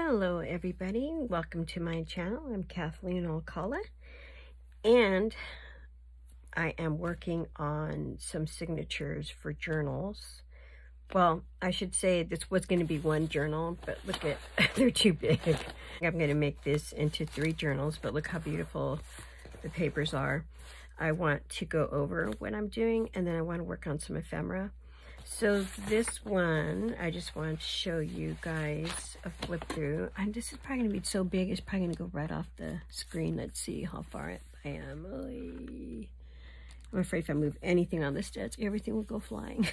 Hello everybody, welcome to my channel. I'm Kathleen Alcala and I am working on some signatures for journals. Well, I should say this was going to be one journal, but look at, they're too big. I'm going to make this into three journals, but look how beautiful the papers are. I want to go over what I'm doing and then I want to work on some ephemera. So this one, I just want to show you guys a flip through. And this is probably going to be so big, it's probably going to go right off the screen. Let's see how far I am. I'm afraid if I move anything on this desk, everything will go flying.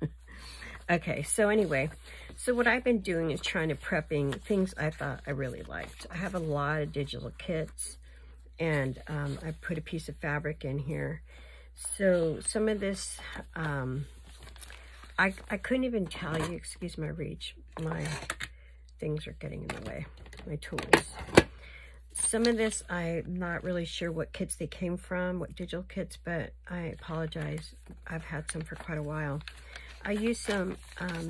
okay, so anyway, so what I've been doing is trying to prepping things I thought I really liked. I have a lot of digital kits and um, I put a piece of fabric in here. So some of this, um, I, I couldn't even tell you, excuse my reach, my things are getting in the way, my tools. Some of this, I'm not really sure what kits they came from, what digital kits, but I apologize. I've had some for quite a while. I used some um,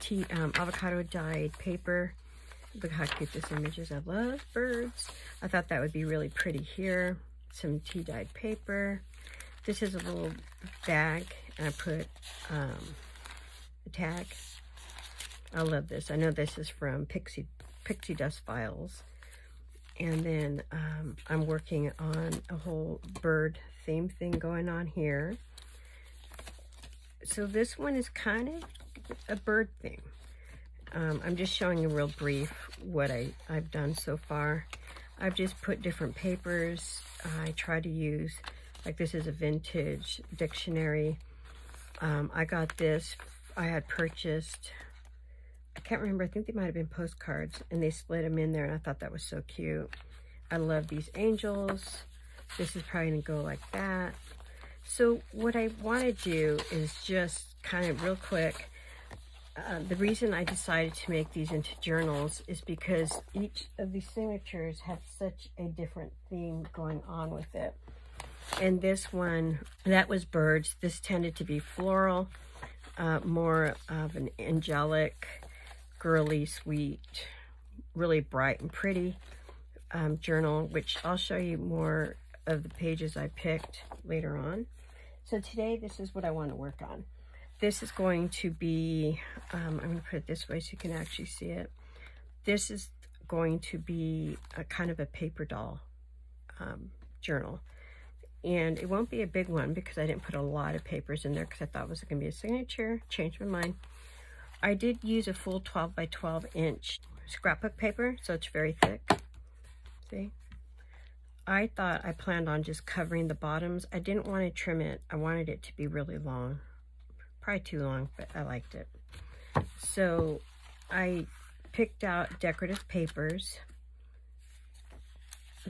tea, um, avocado dyed paper. Look how cute this image is. I love birds. I thought that would be really pretty here. Some tea dyed paper. This is a little bag, and I put um, a tag. I love this. I know this is from Pixie, Pixie Dust Files. And then um, I'm working on a whole bird theme thing going on here. So this one is kind of a bird thing. Um, I'm just showing you real brief what I, I've done so far. I've just put different papers. I try to use, like this is a vintage dictionary. Um, I got this, I had purchased I can't remember. I think they might have been postcards and they split them in there and I thought that was so cute. I love these angels. This is probably going to go like that. So what I want to do is just kind of real quick. Uh, the reason I decided to make these into journals is because each of these signatures had such a different theme going on with it. And this one, that was birds. This tended to be floral, uh, more of an angelic, girly, sweet, really bright and pretty um, journal, which I'll show you more of the pages I picked later on. So today, this is what I want to work on. This is going to be, um, I'm going to put it this way so you can actually see it. This is going to be a kind of a paper doll um, journal. And it won't be a big one because I didn't put a lot of papers in there because I thought it was going to be a signature. Changed my mind. I did use a full 12 by 12 inch scrapbook paper, so it's very thick. See? I thought I planned on just covering the bottoms. I didn't want to trim it. I wanted it to be really long. Probably too long, but I liked it. So I picked out decorative papers.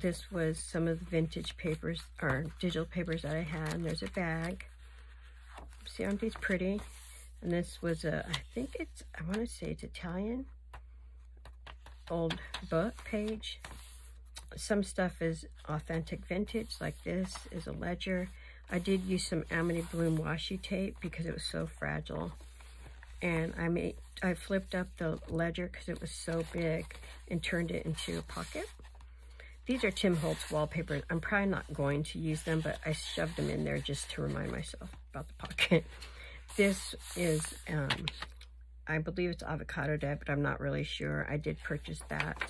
This was some of the vintage papers, or digital papers that I had. And There's a bag. See, aren't these pretty? And this was a, I think it's, I want to say it's Italian. Old book page. Some stuff is authentic vintage, like this is a ledger. I did use some Amity Bloom washi tape because it was so fragile. And I made, I flipped up the ledger because it was so big and turned it into a pocket. These are Tim Holtz wallpaper. I'm probably not going to use them, but I shoved them in there just to remind myself about the pocket. This is, um, I believe it's avocado dye, but I'm not really sure. I did purchase that.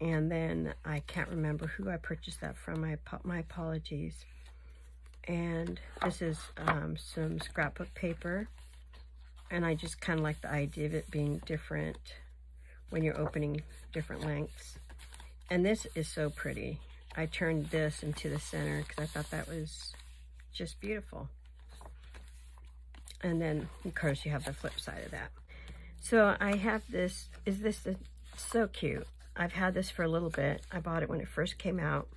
And then I can't remember who I purchased that from. My, my apologies. And this is um, some scrapbook paper. And I just kind of like the idea of it being different when you're opening different lengths. And this is so pretty. I turned this into the center because I thought that was just beautiful. And then, of course, you have the flip side of that. So I have this, is this so cute. I've had this for a little bit. I bought it when it first came out.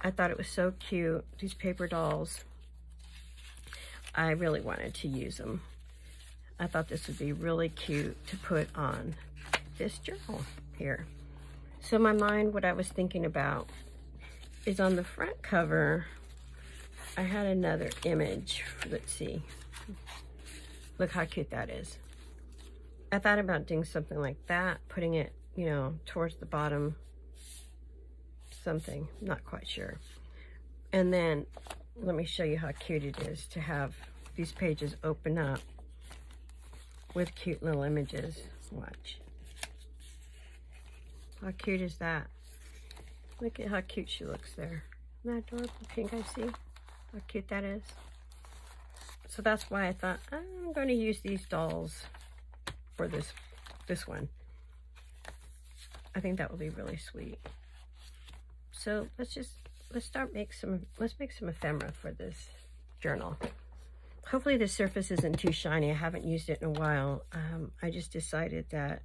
I thought it was so cute. These paper dolls. I really wanted to use them. I thought this would be really cute to put on this journal here. So my mind, what I was thinking about is on the front cover, I had another image. Let's see. Look how cute that is. I thought about doing something like that, putting it you know, towards the bottom something. Not quite sure. And then let me show you how cute it is to have these pages open up with cute little images. Watch. How cute is that? Look at how cute she looks there. Isn't that adorable? You guys see how cute that is? So that's why I thought I'm going to use these dolls for this this one. I think that will be really sweet. So let's just, let's start make some, let's make some ephemera for this journal. Hopefully the surface isn't too shiny. I haven't used it in a while. Um, I just decided that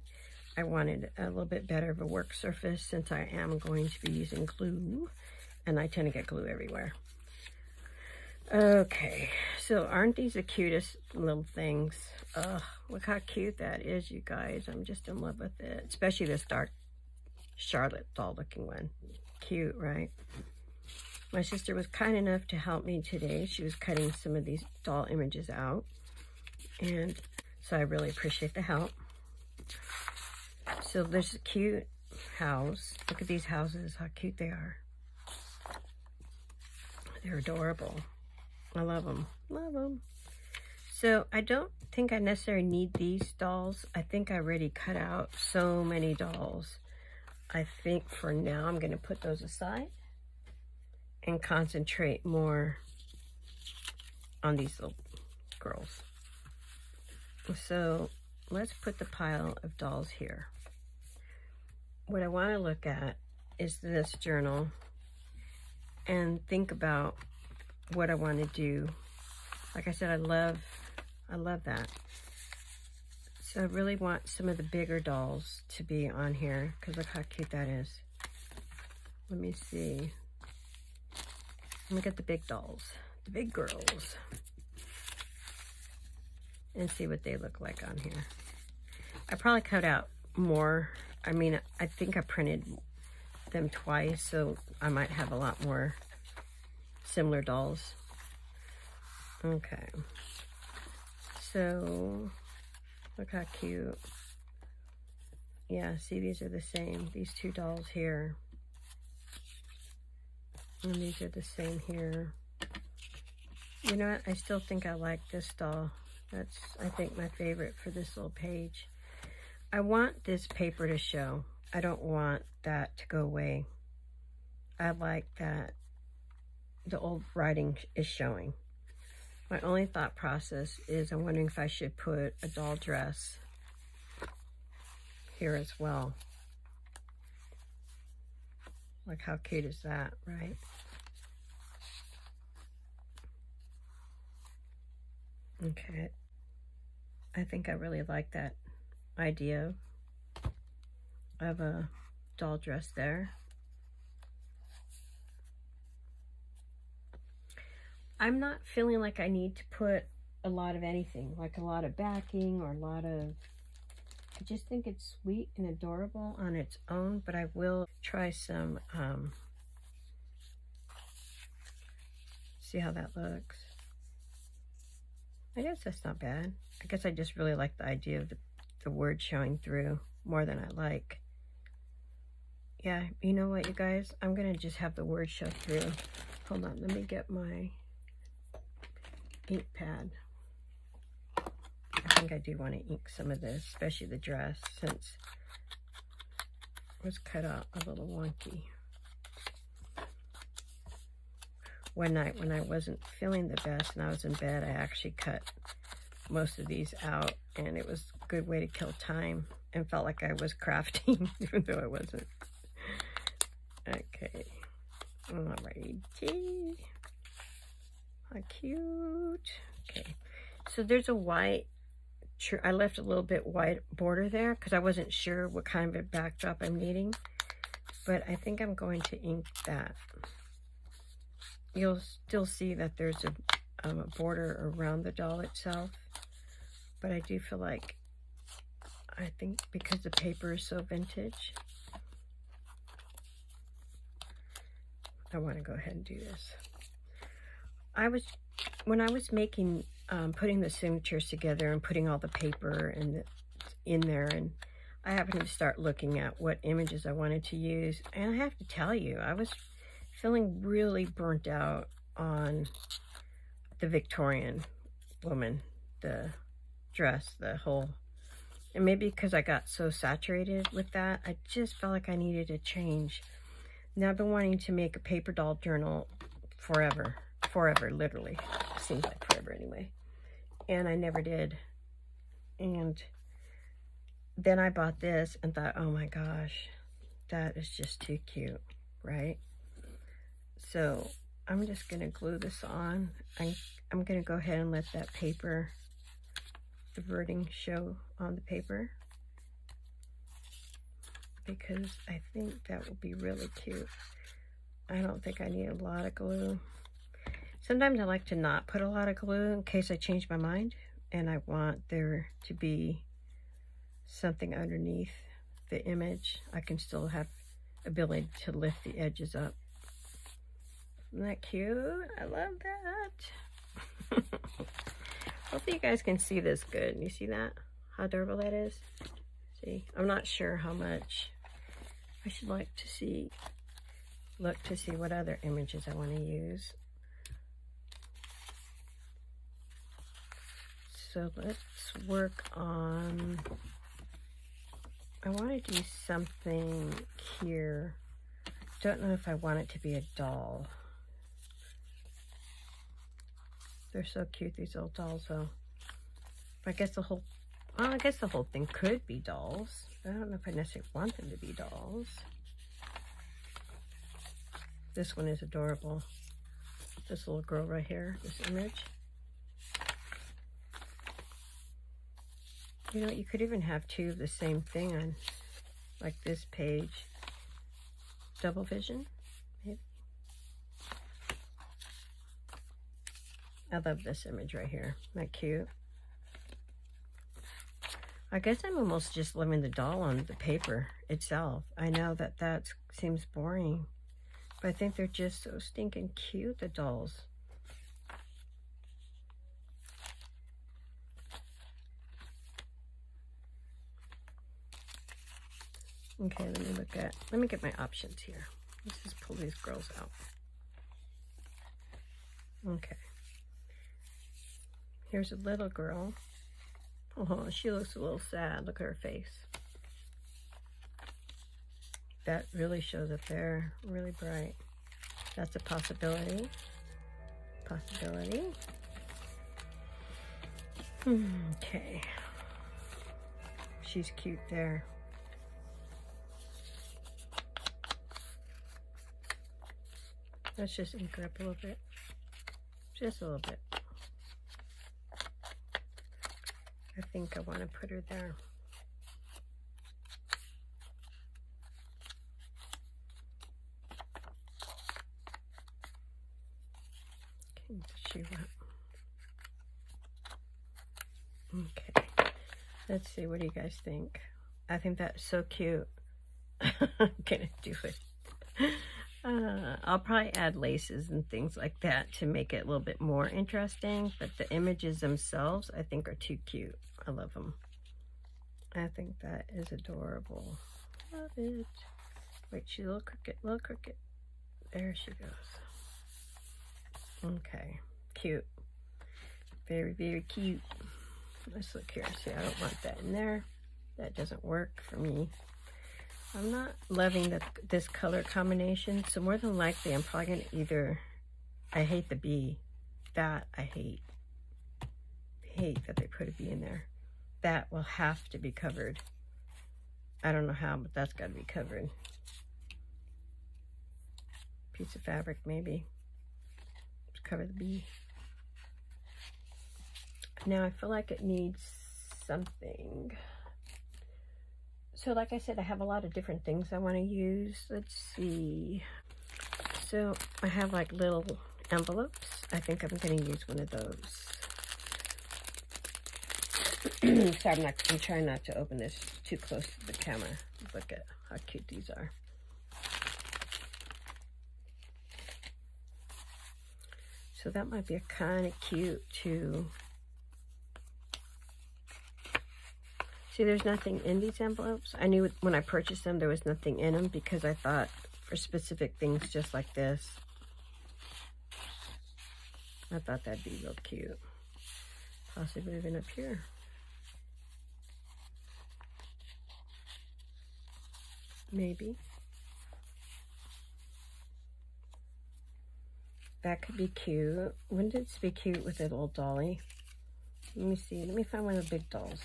I wanted a little bit better of a work surface since I am going to be using glue and I tend to get glue everywhere. Okay, so aren't these the cutest little things? Ugh, look how cute that is, you guys. I'm just in love with it, especially this dark Charlotte doll looking one cute, right? My sister was kind enough to help me today. She was cutting some of these doll images out. And so I really appreciate the help. So there's a cute house. Look at these houses, how cute they are. They're adorable. I love them. Love them. So I don't think I necessarily need these dolls. I think I already cut out so many dolls. I think for now I'm going to put those aside and concentrate more on these little girls. So let's put the pile of dolls here. What I want to look at is this journal and think about what I want to do. Like I said, I love, I love that. So I really want some of the bigger dolls to be on here because look how cute that is. Let me see. Look at the big dolls, the big girls. And see what they look like on here. I probably cut out more. I mean, I think I printed them twice, so I might have a lot more similar dolls. Okay. So Look how cute. Yeah, see, these are the same. These two dolls here. And these are the same here. You know what? I still think I like this doll. That's, I think, my favorite for this little page. I want this paper to show. I don't want that to go away. I like that the old writing is showing. My only thought process is I'm wondering if I should put a doll dress here as well. Like how cute is that, right? Okay. I think I really like that idea of a doll dress there. I'm not feeling like I need to put a lot of anything, like a lot of backing or a lot of, I just think it's sweet and adorable on its own, but I will try some, um, see how that looks. I guess that's not bad. I guess I just really like the idea of the, the word showing through more than I like. Yeah, you know what, you guys? I'm going to just have the word show through. Hold on, let me get my ink pad. I think I do want to ink some of this, especially the dress, since it was cut out a little wonky. One night when I wasn't feeling the best and I was in bed, I actually cut most of these out, and it was a good way to kill time and felt like I was crafting, even though I wasn't. Okay. Alrighty. How cute. Okay. So there's a white, I left a little bit white border there because I wasn't sure what kind of a backdrop I'm needing. But I think I'm going to ink that. You'll still see that there's a, um, a border around the doll itself. But I do feel like, I think because the paper is so vintage, I want to go ahead and do this. I was, when I was making, um, putting the signatures together and putting all the paper and in there, and I happened to start looking at what images I wanted to use. And I have to tell you, I was feeling really burnt out on the Victorian woman, the dress, the whole, and maybe because I got so saturated with that, I just felt like I needed a change. Now I've been wanting to make a paper doll journal forever, forever, literally. Seems like forever anyway. And I never did. And then I bought this and thought, oh my gosh, that is just too cute, right? So I'm just going to glue this on. I, I'm going to go ahead and let that paper, the verting show on the paper. Because I think that will be really cute. I don't think I need a lot of glue. Sometimes I like to not put a lot of glue in case I change my mind. And I want there to be something underneath the image. I can still have ability to lift the edges up. Isn't that cute? I love that. Hopefully you guys can see this good. You see that? How adorable that is? See, I'm not sure how much. I should like to see, look to see what other images I want to use. So let's work on, I want to do something here. Don't know if I want it to be a doll. They're so cute, these little dolls, though. I guess the whole, well, I guess the whole thing could be dolls. I don't know if I necessarily want them to be dolls. This one is adorable. This little girl right here, this image. You know, you could even have two of the same thing on, like this page. Double vision. I love this image right here. Isn't that cute? I guess I'm almost just living the doll on the paper itself. I know that that seems boring, but I think they're just so stinking cute, the dolls. Okay, let me look at, let me get my options here. Let's just pull these girls out. Okay. Here's a little girl. Oh, she looks a little sad. Look at her face. That really shows up there. Really bright. That's a possibility. Possibility. Okay. She's cute there. Let's just ink her up a little bit. Just a little bit. I think I want to put her there. Okay, let's see. What do you guys think? I think that's so cute. I'm gonna do it. Uh, I'll probably add laces and things like that to make it a little bit more interesting, but the images themselves I think are too cute. I love them. I think that is adorable. Love it. Wait, she's a little crooked, little crooked. There she goes. Okay, cute. Very, very cute. Let's look here. See, I don't want that in there. That doesn't work for me. I'm not loving the, this color combination, so more than likely I'm probably going to either, I hate the bee. That I hate. Hate that they put a bee in there. That will have to be covered. I don't know how, but that's got to be covered. Piece of fabric, maybe. Cover the bee. Now I feel like it needs something. So like I said, I have a lot of different things I want to use. Let's see. So I have like little envelopes. I think I'm going to use one of those. so I'm, not, I'm trying not to open this too close to the camera. Look at how cute these are. So that might be kind of cute too. See, there's nothing in these envelopes. I knew when I purchased them, there was nothing in them because I thought for specific things just like this. I thought that'd be real cute. Possibly even up here. Maybe. That could be cute. Wouldn't it be cute with a little dolly? Let me see. Let me find one of the big dolls.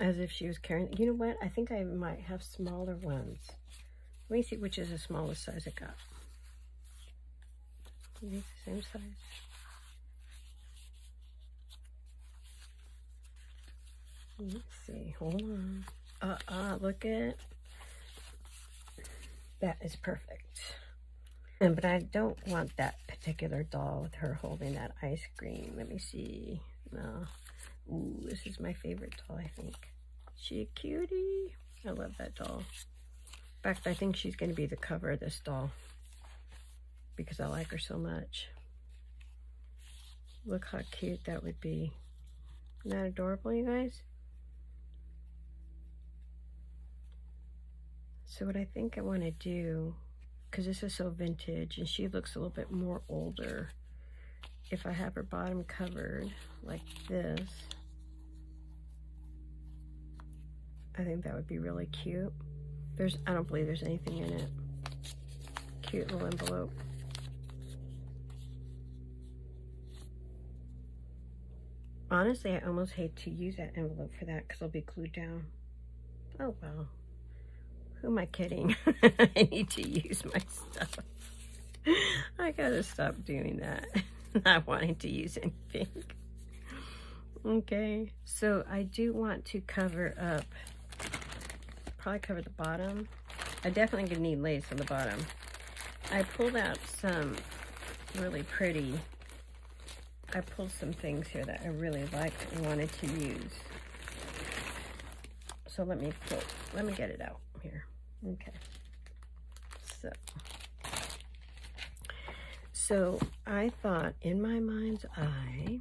As if she was carrying, you know what? I think I might have smaller ones. Let me see which is the smallest size I got. Maybe the same size. Let's see, hold on. Uh-uh, look at That is perfect. And, but I don't want that particular doll with her holding that ice cream. Let me see. No. Ooh, this is my favorite doll, I think. She a cutie? I love that doll. In fact, I think she's going to be the cover of this doll because I like her so much. Look how cute that would be. Isn't that adorable, you guys? So what I think I want to do, because this is so vintage and she looks a little bit more older, if I have her bottom covered like this, I think that would be really cute. There's, I don't believe there's anything in it. Cute little envelope. Honestly, I almost hate to use that envelope for that because I'll be glued down. Oh well. Who am I kidding? I need to use my stuff. I gotta stop doing that. Not wanting to use anything. Okay, so I do want to cover up probably cover the bottom. I definitely gonna need lace on the bottom. I pulled out some really pretty, I pulled some things here that I really liked and wanted to use. So let me pull, let me get it out here. Okay. So, so I thought in my mind's eye,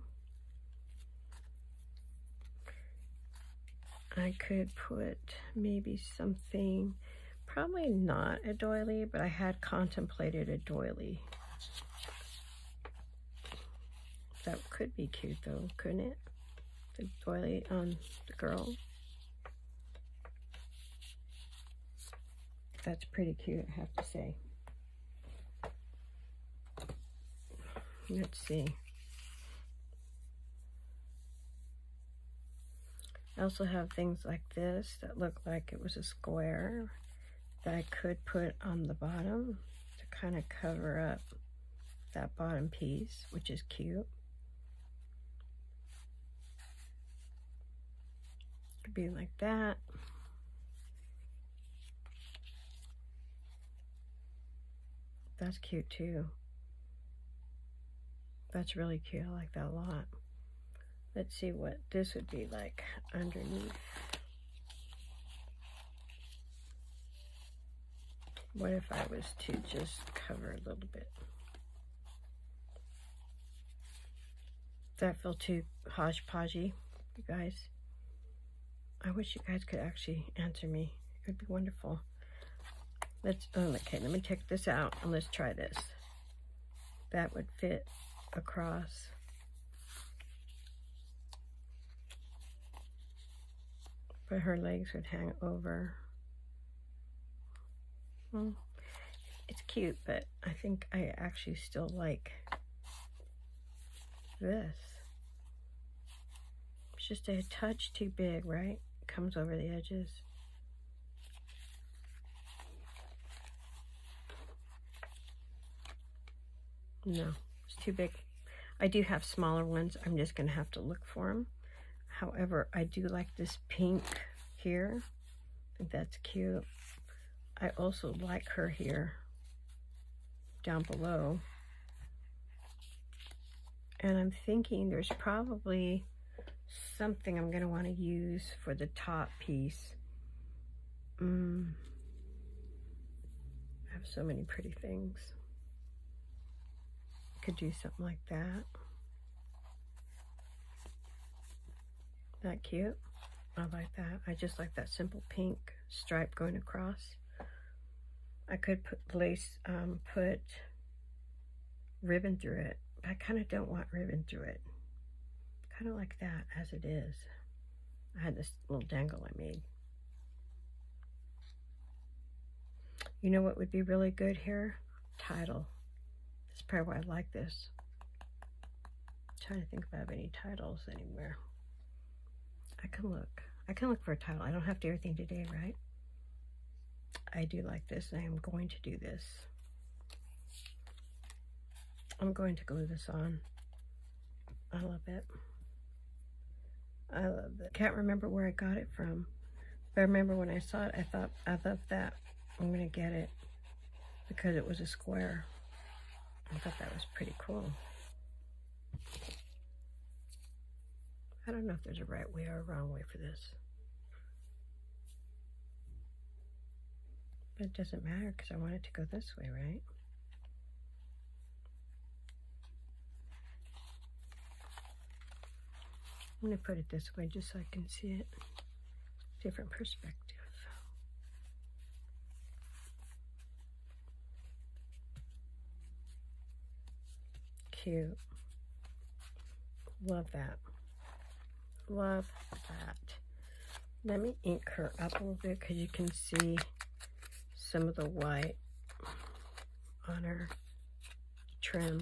I could put maybe something, probably not a doily, but I had contemplated a doily. That could be cute though, couldn't it? The doily on um, the girl. That's pretty cute, I have to say. Let's see. I also have things like this that look like it was a square that I could put on the bottom to kind of cover up that bottom piece, which is cute. Be like that. That's cute too. That's really cute. I like that a lot. Let's see what this would be like underneath. What if I was to just cover a little bit? Does that feel too hodgepodgey, you guys? I wish you guys could actually answer me. It would be wonderful. Let's, oh, okay, let me take this out and let's try this. That would fit across. but her legs would hang over. Well, it's cute, but I think I actually still like this. It's just a touch too big, right? Comes over the edges. No, it's too big. I do have smaller ones. I'm just going to have to look for them. However, I do like this pink here. That's cute. I also like her here down below. And I'm thinking there's probably something I'm going to want to use for the top piece. Mm. have so many pretty things. Could do something like that. That cute? I like that. I just like that simple pink stripe going across. I could put lace, um, put ribbon through it, I kind of don't want ribbon through it. Kind of like that as it is. I had this little dangle I made. You know what would be really good here? Title. That's probably why I like this. I'm trying to think if I have any titles anywhere. I can look. I can look for a title. I don't have to do everything today, right? I do like this. I am going to do this. I'm going to glue this on. I love it. I love it. Can't remember where I got it from. But I remember when I saw it, I thought, I love that. I'm going to get it because it was a square. I thought that was pretty cool. I don't know if there's a right way or a wrong way for this. But it doesn't matter because I want it to go this way, right? I'm going to put it this way just so I can see it. Different perspective. Cute. Love that. Love that. Let me ink her up a little bit because you can see some of the white on her trim.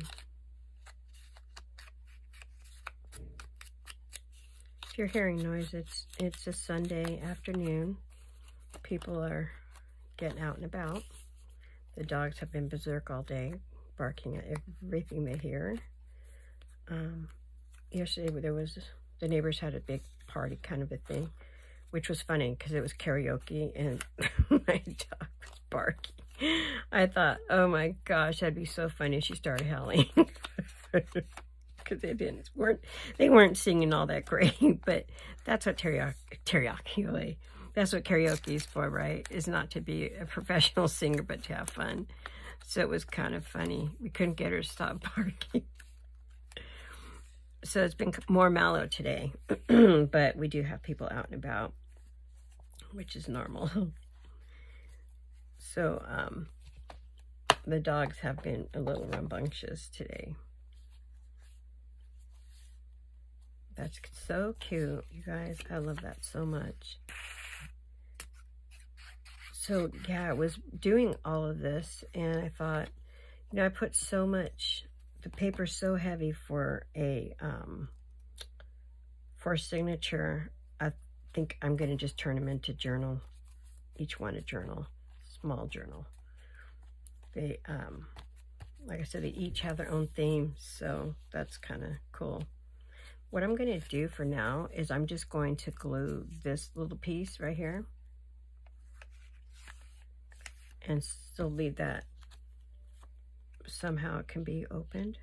You're hearing noise, it's it's a Sunday afternoon. People are getting out and about. The dogs have been berserk all day, barking at everything they hear. Um, yesterday there was the neighbors had a big party kind of a thing, which was funny because it was karaoke and my dog was barking. I thought, oh my gosh, that'd be so funny. if She started howling. because they didn't weren't they weren't singing all that great. But that's what teriyaki, teriyaki that's what karaoke is for, right? Is not to be a professional singer, but to have fun. So it was kind of funny. We couldn't get her to stop barking. So it's been more mellow today, but we do have people out and about, which is normal. so um, the dogs have been a little rambunctious today. That's so cute, you guys. I love that so much. So, yeah, I was doing all of this, and I thought, you know, I put so much, the paper's so heavy for a, um, for signature. I think I'm going to just turn them into journal, each one a journal, small journal. They, um, like I said, they each have their own theme, so that's kind of cool. What I'm going to do for now is I'm just going to glue this little piece right here and still leave that somehow it can be opened.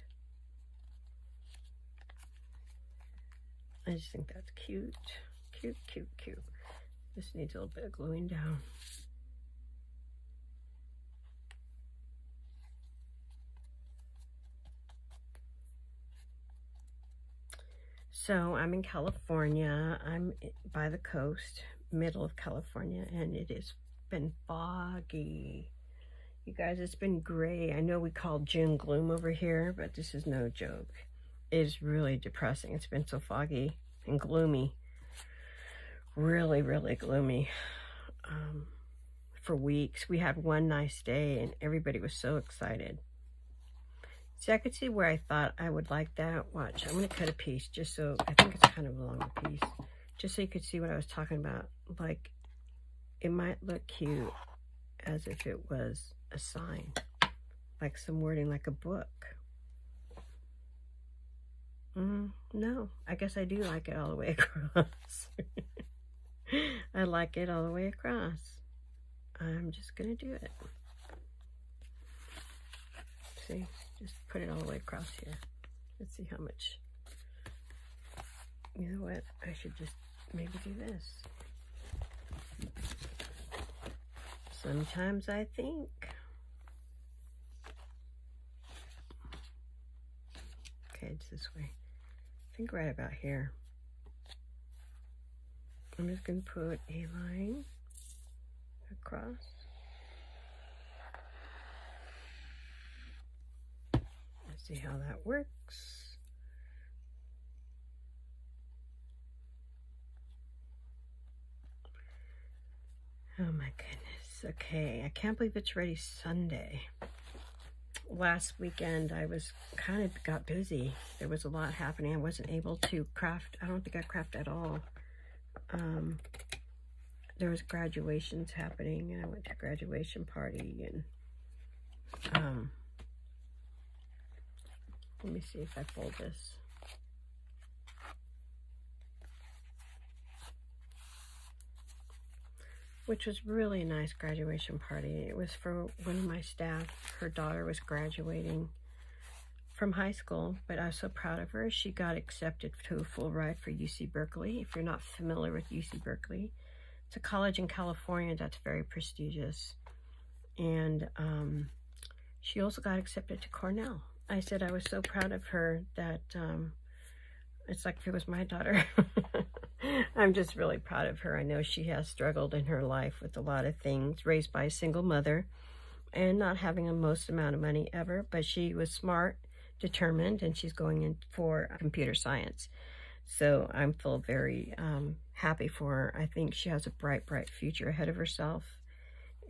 I just think that's cute. Cute, cute, cute. This needs a little bit of gluing down. So I'm in California. I'm by the coast, middle of California, and it has been foggy. You guys, it's been gray. I know we call June gloom over here, but this is no joke. It is really depressing. It's been so foggy and gloomy. Really, really gloomy. Um, for weeks. We had one nice day, and everybody was so excited. See, I could see where I thought I would like that. Watch, I'm going to cut a piece just so, I think it's kind of a longer piece. Just so you could see what I was talking about. Like, it might look cute as if it was a sign. Like some wording like a book. Mm, no, I guess I do like it all the way across. I like it all the way across. I'm just going to do it. See? Just put it all the way across here. Let's see how much. You know what? I should just maybe do this. Sometimes I think. Okay, it's this way. I think right about here. I'm just going to put a line across. See how that works. Oh my goodness. Okay, I can't believe it's ready Sunday. Last weekend I was kind of got busy. There was a lot happening. I wasn't able to craft. I don't think I craft at all. Um, there was graduations happening and I went to a graduation party and um, let me see if I fold this. which was really a nice graduation party. It was for one of my staff. Her daughter was graduating from high school, but I was so proud of her. She got accepted to a full ride for UC Berkeley. If you're not familiar with UC Berkeley, it's a college in California that's very prestigious. And um, she also got accepted to Cornell. I said I was so proud of her that um, it's like if it was my daughter. I'm just really proud of her. I know she has struggled in her life with a lot of things, raised by a single mother and not having the most amount of money ever, but she was smart, determined, and she's going in for computer science. So I'm feel very um, happy for her. I think she has a bright, bright future ahead of herself.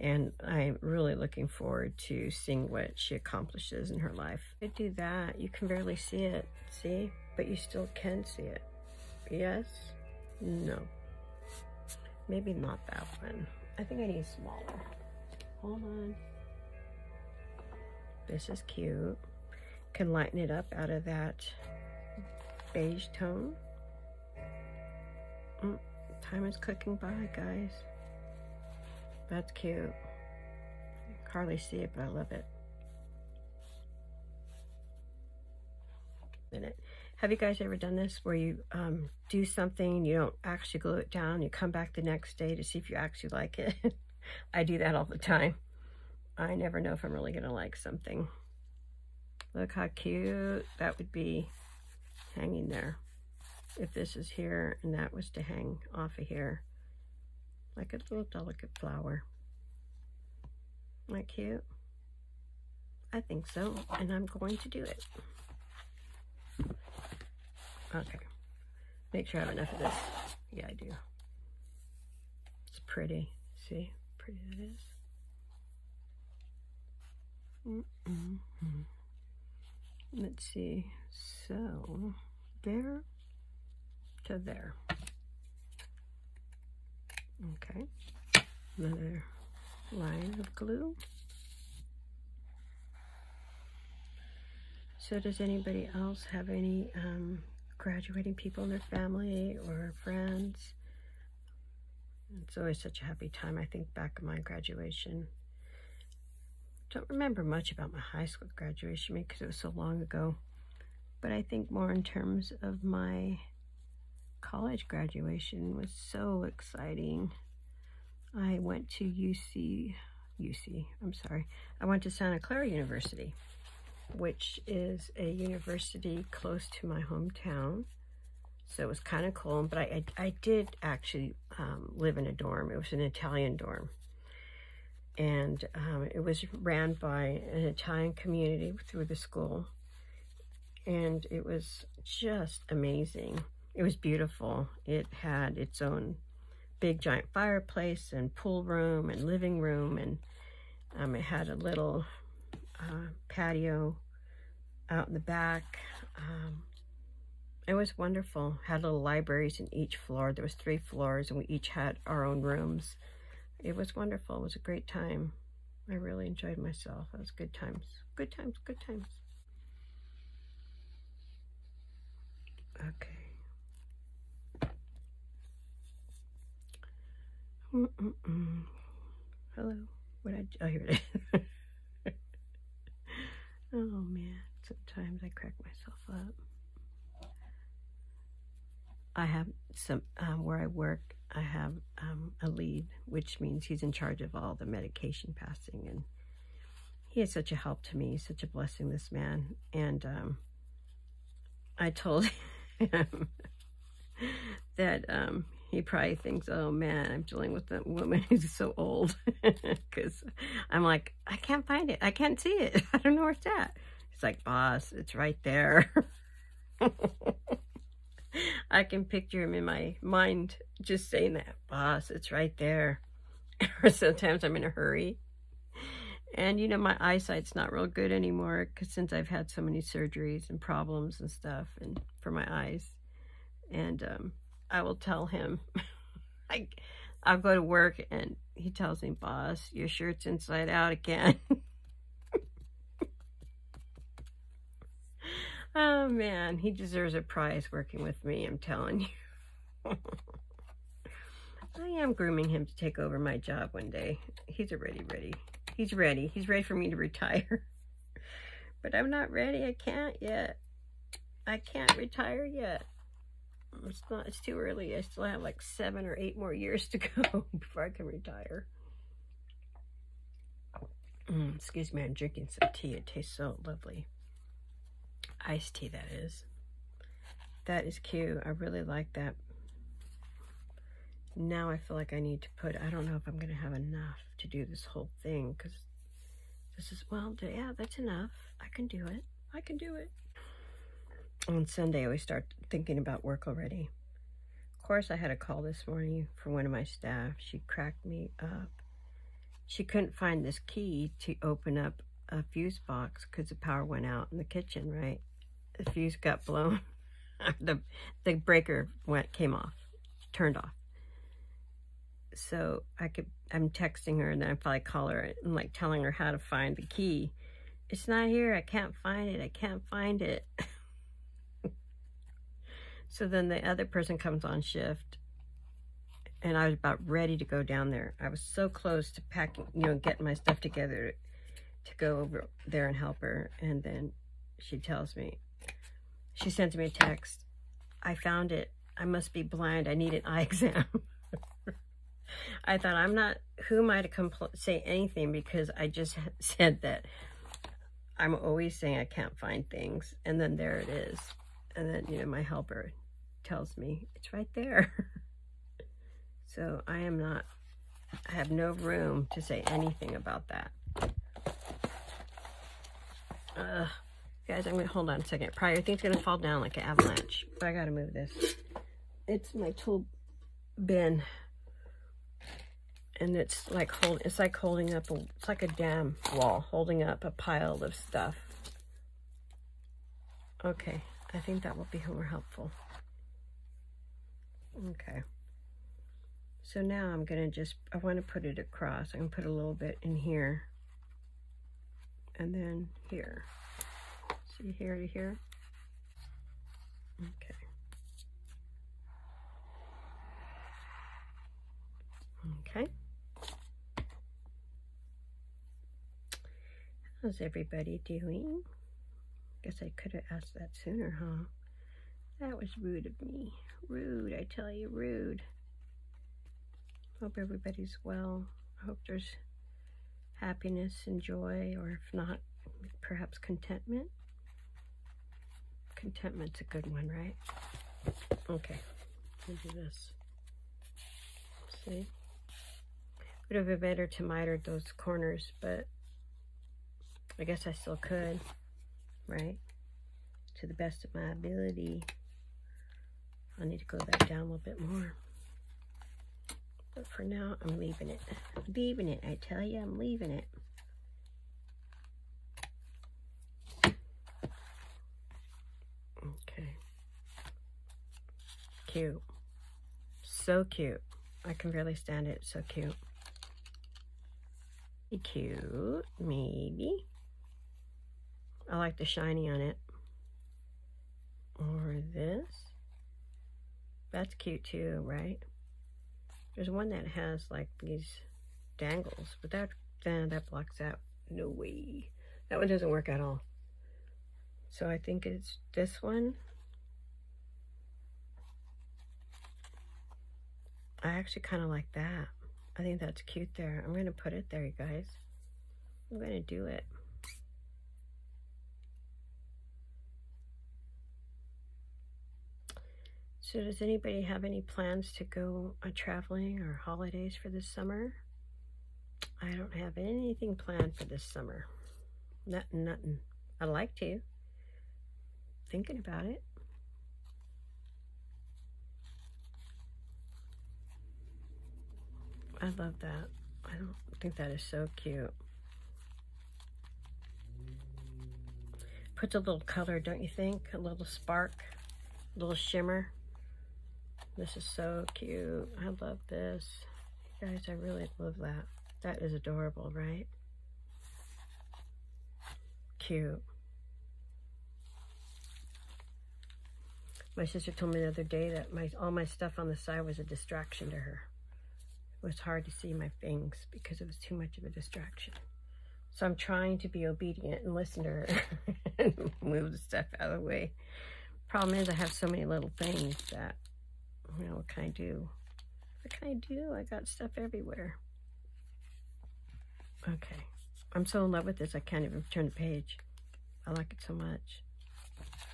And I'm really looking forward to seeing what she accomplishes in her life. I do that. You can barely see it, see? But you still can see it. Yes? No. Maybe not that one. I think I need smaller. Hold on. This is cute. Can lighten it up out of that beige tone. Mm, time is clicking by, guys. That's cute. Hardly see it, but I love it. Minute. Have you guys ever done this where you um, do something, you don't actually glue it down, you come back the next day to see if you actually like it? I do that all the time. I never know if I'm really going to like something. Look how cute that would be hanging there. If this is here and that was to hang off of here. Like a little delicate flower. Isn't that cute? I think so, and I'm going to do it. Okay. Make sure I have enough of this. Yeah, I do. It's pretty. See? Pretty it is. Mm -mm. Let's see. So, there to there. Okay. Another line of glue. So does anybody else have any um, graduating people in their family or friends. It's always such a happy time. I think back of my graduation. Don't remember much about my high school graduation because it was so long ago. But I think more in terms of my college graduation was so exciting. I went to UC, UC, I'm sorry. I went to Santa Clara University which is a university close to my hometown. So it was kind of cool, but I, I, I did actually um, live in a dorm. It was an Italian dorm. And um, it was ran by an Italian community through the school. And it was just amazing. It was beautiful. It had its own big giant fireplace and pool room and living room. And um, it had a little uh, patio out in the back. Um, it was wonderful. Had little libraries in each floor. There was three floors and we each had our own rooms. It was wonderful. It was a great time. I really enjoyed myself. It was good times. Good times, good times. Okay. Mm -mm -mm. Hello. What I oh here it is. oh man. Sometimes I crack myself up. I have some, um, where I work, I have um, a lead, which means he's in charge of all the medication passing. And he is such a help to me, such a blessing, this man. And um, I told him that um, he probably thinks, oh man, I'm dealing with a woman who's so old. Because I'm like, I can't find it. I can't see it. I don't know where it's at. He's like, boss, it's right there. I can picture him in my mind just saying that, boss, it's right there. or sometimes I'm in a hurry. And, you know, my eyesight's not real good anymore because since I've had so many surgeries and problems and stuff and for my eyes. And um, I will tell him, I, I'll go to work and he tells me, boss, your shirt's inside out again. oh, man, he deserves a prize working with me, I'm telling you. I am grooming him to take over my job one day. He's already ready. He's ready. He's ready for me to retire. but I'm not ready. I can't yet. I can't retire yet. It's not, it's too early. I still have like seven or eight more years to go before I can retire. Mm, excuse me, I'm drinking some tea. It tastes so lovely. Iced tea, that is. That is cute. I really like that. Now I feel like I need to put, I don't know if I'm going to have enough to do this whole thing because this is, well, yeah, that's enough. I can do it. I can do it on Sunday, I we start thinking about work already. Of course, I had a call this morning from one of my staff. She cracked me up. She couldn't find this key to open up a fuse box because the power went out in the kitchen, right? The fuse got blown. the the breaker went came off, turned off. So I could I'm texting her and then I probably call her and like telling her how to find the key. It's not here. I can't find it. I can't find it. So then the other person comes on shift and I was about ready to go down there. I was so close to packing, you know, getting my stuff together to go over there and help her. And then she tells me, she sends me a text. I found it. I must be blind. I need an eye exam. I thought, I'm not, who am I to say anything because I just said that I'm always saying I can't find things. And then there it is. And then, you know, my helper tells me it's right there. so I am not, I have no room to say anything about that. Uh, guys, I'm going to hold on a second. Probably going to fall down like an avalanche, but I got to move this. It's my tool bin. And it's like hold, it's like holding up a, it's like a dam wall, holding up a pile of stuff. Okay, I think that will be more helpful. Okay. So now I'm going to just, I want to put it across. I'm going to put a little bit in here. And then here. See here to here? Okay. Okay. How's everybody doing? Guess I could have asked that sooner, huh? That was rude of me. Rude, I tell you, rude. Hope everybody's well. I hope there's happiness and joy, or if not, perhaps contentment. Contentment's a good one, right? Okay, let me do this. See? Would have been better to miter those corners, but I guess I still could, right? To the best of my ability. I need to go back down a little bit more. But for now, I'm leaving it. Leaving it, I tell you, I'm leaving it. Okay. Cute. So cute. I can barely stand it. So cute. Cute, maybe. I like the shiny on it. Or this. That's cute too, right? There's one that has like these dangles, but that then that blocks out. No way. That one doesn't work at all. So I think it's this one. I actually kind of like that. I think that's cute there. I'm going to put it there, you guys. I'm going to do it. So does anybody have any plans to go uh, traveling or holidays for this summer? I don't have anything planned for this summer. Nothing, nothing. I'd like to. Thinking about it. I love that. I don't think that is so cute. Puts a little color, don't you think? A little spark, a little shimmer. This is so cute. I love this. Guys, I really love that. That is adorable, right? Cute. My sister told me the other day that my all my stuff on the side was a distraction to her. It was hard to see my things because it was too much of a distraction. So I'm trying to be obedient and listen to her and move the stuff out of the way. Problem is I have so many little things that you what can I do? What can I do? I got stuff everywhere. Okay. I'm so in love with this, I can't even turn the page. I like it so much.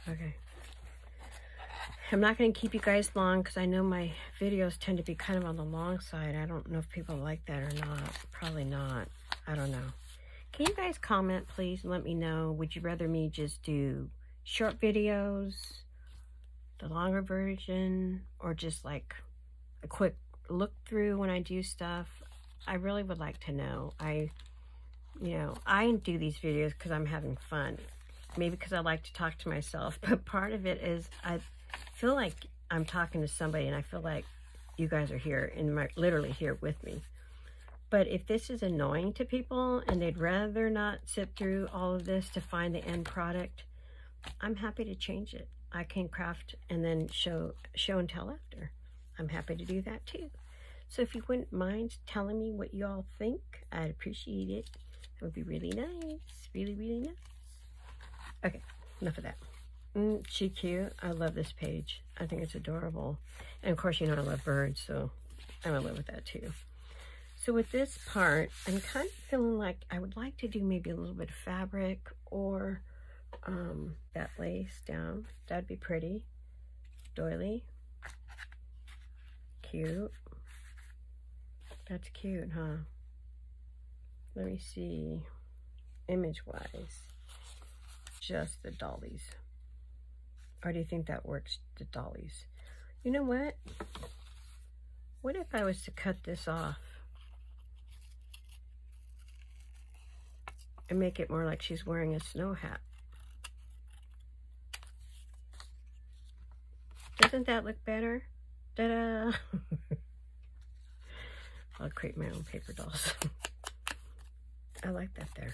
Okay. I'm not going to keep you guys long because I know my videos tend to be kind of on the long side. I don't know if people like that or not. Probably not. I don't know. Can you guys comment, please, and let me know? Would you rather me just do short videos? The longer version or just like a quick look through when I do stuff. I really would like to know. I, you know, I do these videos because I'm having fun. Maybe because I like to talk to myself, but part of it is I feel like I'm talking to somebody and I feel like you guys are here and my, literally here with me. But if this is annoying to people and they'd rather not sit through all of this to find the end product, I'm happy to change it. I can craft and then show show and tell after. I'm happy to do that too. So if you wouldn't mind telling me what you all think, I'd appreciate it. It would be really nice. Really, really nice. Okay, enough of that. Mm, she cute. I love this page. I think it's adorable. And of course, you know I love birds, so I'm in love with that too. So with this part, I'm kind of feeling like I would like to do maybe a little bit of fabric or um, that lace down. That'd be pretty. Doily. Cute. That's cute, huh? Let me see. Image-wise. Just the dollies. Or do you think that works, the dollies? You know what? What if I was to cut this off? And make it more like she's wearing a snow hat. Doesn't that look better? Ta-da! I'll create my own paper dolls. I like that there.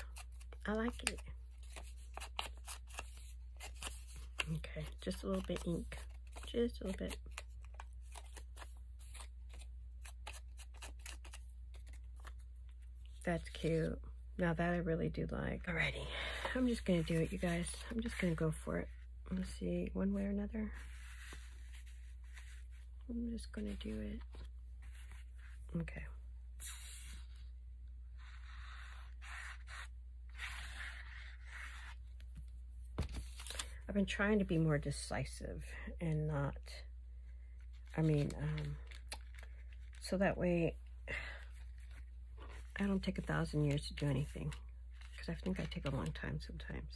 I like it. Okay, just a little bit ink. Just a little bit. That's cute. Now that I really do like. Alrighty, I'm just gonna do it, you guys. I'm just gonna go for it. Let's see, one way or another. I'm just to do it. Okay. I've been trying to be more decisive and not, I mean, um, so that way I don't take a thousand years to do anything. Because I think I take a long time sometimes.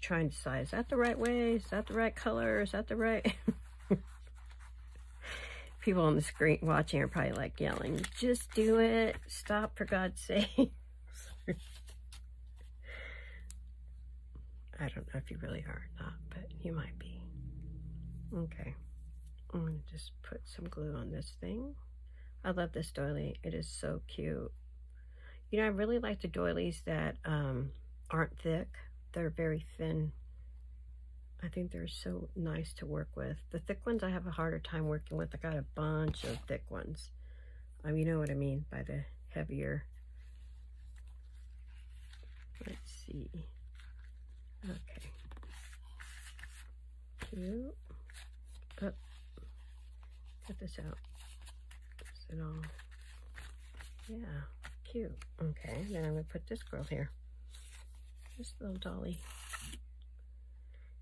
Trying to decide, is that the right way? Is that the right color? Is that the right... people on the screen watching are probably like yelling, just do it. Stop for God's sake. I don't know if you really are or not, but you might be. Okay. I'm going to just put some glue on this thing. I love this doily. It is so cute. You know, I really like the doilies that um, aren't thick. They're very thin I think they're so nice to work with. The thick ones I have a harder time working with. I got a bunch of thick ones. Um, you know what I mean by the heavier. Let's see. Okay. Cute. Oh. Cut this out. Is it all? Yeah, cute. Okay, then I'm going to put this girl here. This little dolly.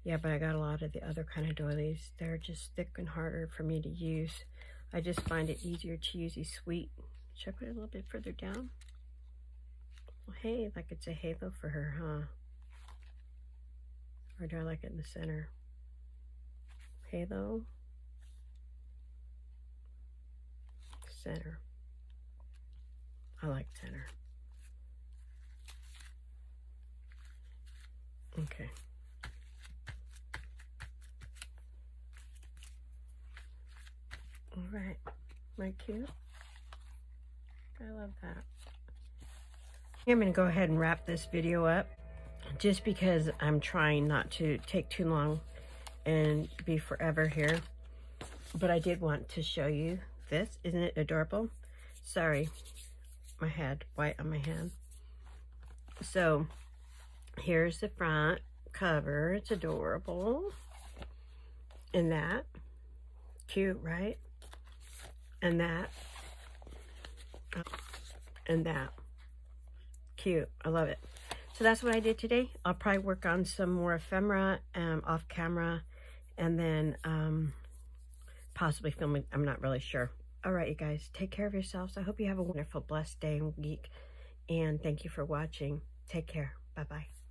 Yeah, but I got a lot of the other kind of doilies. They're just thick and harder for me to use. I just find it easier to use these sweet. Should I put it a little bit further down? Well, hey, like it's a halo for her, huh? Or do I like it in the center? Halo. Center. I like center. Okay. All right. My cute? I love that. I'm going to go ahead and wrap this video up just because I'm trying not to take too long and be forever here. But I did want to show you this. Isn't it adorable? Sorry, my head, white on my hand. So, here's the front cover. It's adorable. And that. Cute, right? And that. And that. Cute. I love it. So that's what I did today. I'll probably work on some more ephemera um, off camera and then um, possibly filming. I'm not really sure. All right, you guys, take care of yourselves. I hope you have a wonderful, blessed day and week. And thank you for watching. Take care. Bye-bye.